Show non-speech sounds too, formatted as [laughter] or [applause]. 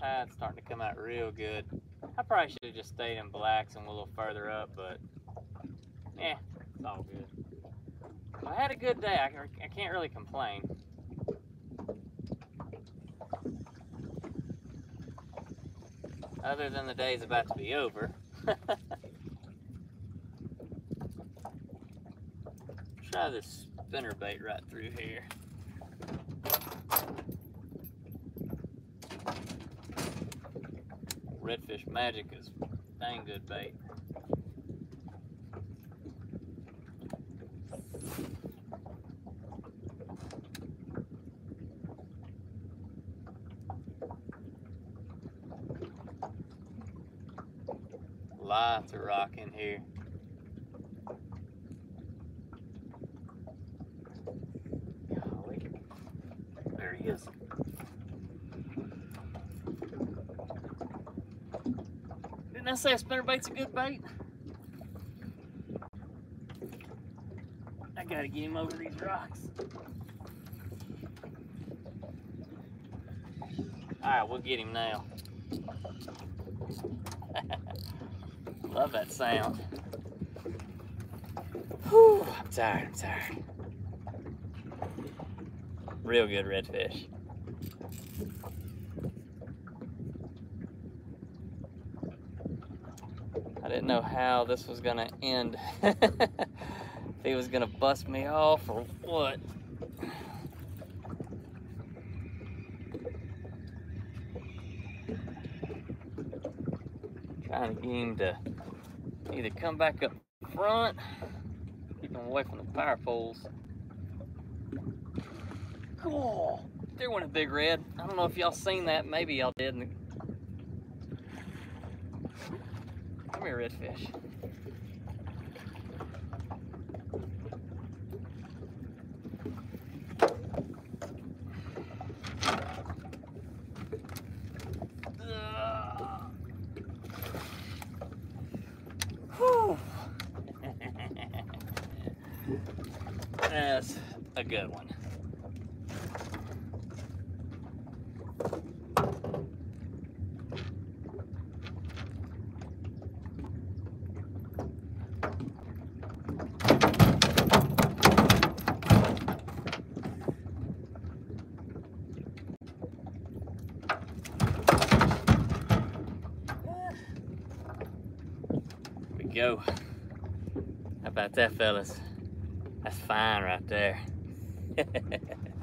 tide's starting to come out real good. I probably should have just stayed in blacks and a little further up, but yeah, it's all good. I had a good day. I, I can't really complain. Other than the day's about to be over. [laughs] Try this spinner bait right through here. Redfish Magic is dang good bait. Lots of rock in here. Golly. There he is. Didn't I say a spinnerbait's a good bait? I gotta get him over these rocks. Alright, we'll get him now. [laughs] Love that sound. Whew, I'm tired, I'm tired. Real good redfish. Didn't know how this was gonna end. if [laughs] he was gonna bust me off or what. Trying to get him to either come back up front, keep him away from the power poles. Cool. There went a big red. I don't know if y'all seen that. Maybe y'all did. Come here, redfish. [laughs] That's a good one. Go. How about that, fellas? That's fine right there. [laughs]